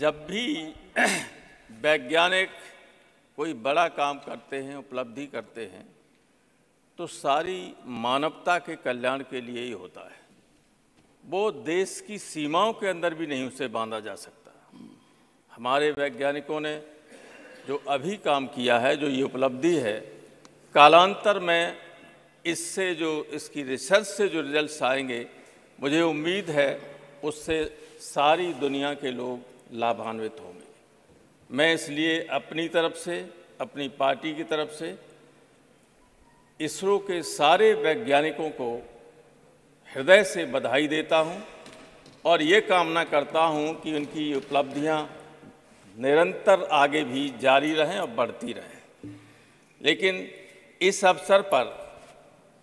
जब भी वैज्ञानिक कोई बड़ा काम करते हैं, उपलब्धि करते हैं तो सारी मानवता के कल्याण के लिए ही होता है। वो देश की सीमाओं के अंदर भी नहीं उसे बांधा जा सकता। हमारे वैज्ञानिकों ने जो अभी काम किया है, जो ये उपलब्धि है, कालांतर में इससे जो, इसकी रिसर्च से जो रिजल्ट्स आएँगे, मुझे उम्मीद है, उससे सारी दुनिया के लोग लाभान्वित होंगे मैं इसलिए अपनी तरफ़ से, अपनी पार्टी की तरफ़ से, इसरो के सारे वैज्ञानिकों को हृदय से बधाई देता हूँ और ये कामना करता हूँ कि उनकी उपलब्धियाँ निरंतर आगे भी जारी रहें और बढ़ती रहें। लेकिन इस अवसर पर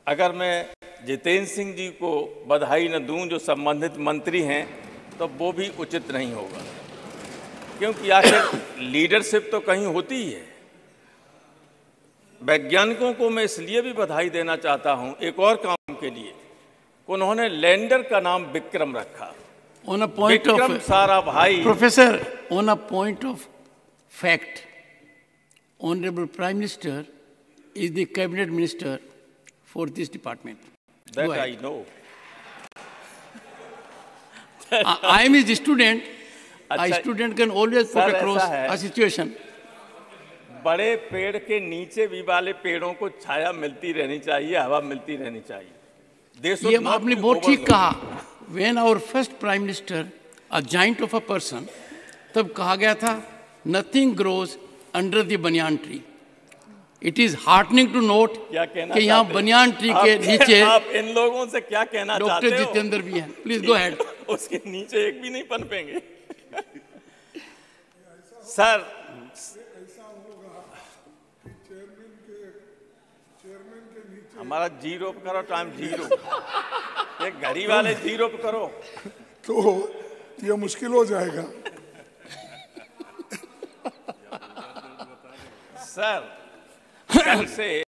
अगर मैं जितेंद्र सिंह जी को बधाई न दूँ, जो संबंधित मंत्री हैं तो वो भी उचित नहीं होगा। क्योंकि आखिर लीडरशिप तो कहीं होती ही है। वैज्ञानिकों को मैं इसलिए भी बधाई देना चाहता हूँ एक और काम के लिए उन्होंने लैंडर का नाम विक्रम रखा। ऑन अ पॉइंट ऑफ़ सारा भाई। Professor on a point of fact honourable prime minister is the cabinet minister for this department that I know I am is student अच्छा, student can always put across a situation बड़े पेड़ के नीचे भी वाले पेड़ों को छाया मिलती रहनी चाहिए हवा मिलती रहनी चाहिए। ये आपने बहुत ठीक कहा। When our first prime minister a joint of a person तब कहा गया था nothing grows under the banyan tree it is heartening to note कि यहाँ बनियान ट्री के नीचे आप इन लोगों से क्या कहना डॉक्टर जितेंद्र भी है। प्लीज़ गो हैड उसके नीचे एक भी नहीं पनपेंगे। सर हमारा ज़ीरो करो टाइम ज़ीरो। ये घड़ी वाले ज़ीरो करो। तो ये मुश्किल हो जाएगा। सर से